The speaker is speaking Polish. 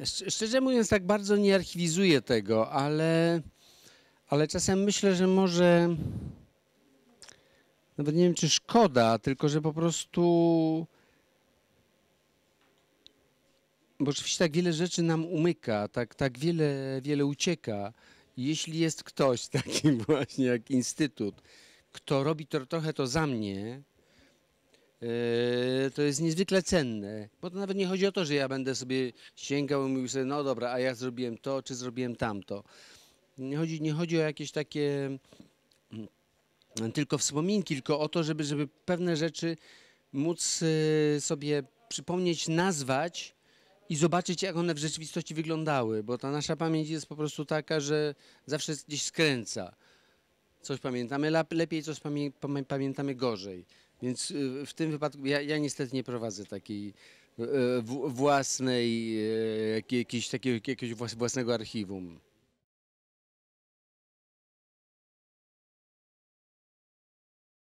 Szcz- Szczerze mówiąc, tak bardzo nie archiwizuję tego, ale, ale czasem myślę, że może nawet nie wiem, czy szkoda, tylko że po prostu. Bo oczywiście tak wiele rzeczy nam umyka, tak, tak wiele, wiele ucieka. Jeśli jest ktoś taki właśnie jak Instytut, kto robi to, trochę to za mnie, to jest niezwykle cenne. Bo to nawet nie chodzi o to, że ja będę sobie sięgał i mówił sobie, no dobra, a ja zrobiłem to, czy zrobiłem tamto. Nie chodzi, nie chodzi o jakieś takie mm, tylko wspominki, tylko o to, żeby, żeby pewne rzeczy móc e, sobie przypomnieć, nazwać i zobaczyć, jak one w rzeczywistości wyglądały, bo ta nasza pamięć jest po prostu taka, że zawsze gdzieś skręca. Coś pamiętamy lep- lepiej, coś pamię- pamiętamy gorzej. Więc y, w tym wypadku ja, ja niestety nie prowadzę takiej e, w- własnej, takiego jakiegoś włas- własnego archiwum.